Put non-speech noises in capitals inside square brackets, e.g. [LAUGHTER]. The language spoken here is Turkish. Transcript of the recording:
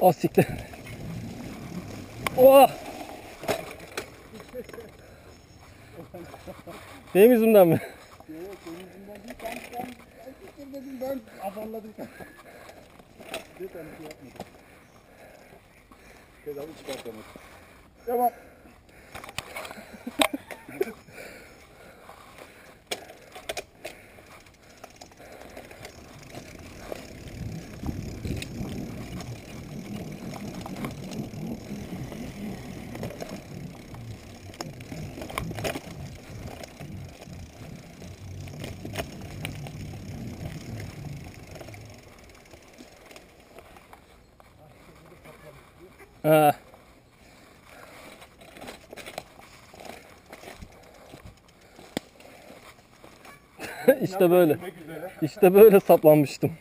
O siktir. Oha! Benim yüzümden mi? Yok senin yüzünden değil. Ben, ben, ben, ben, dedim, ben afalladım. Lütfen bir şey yapmadım. Pedalı çıkartamadım. Devam. Ha. [LAUGHS] işte böyle. İşte böyle saplanmıştım.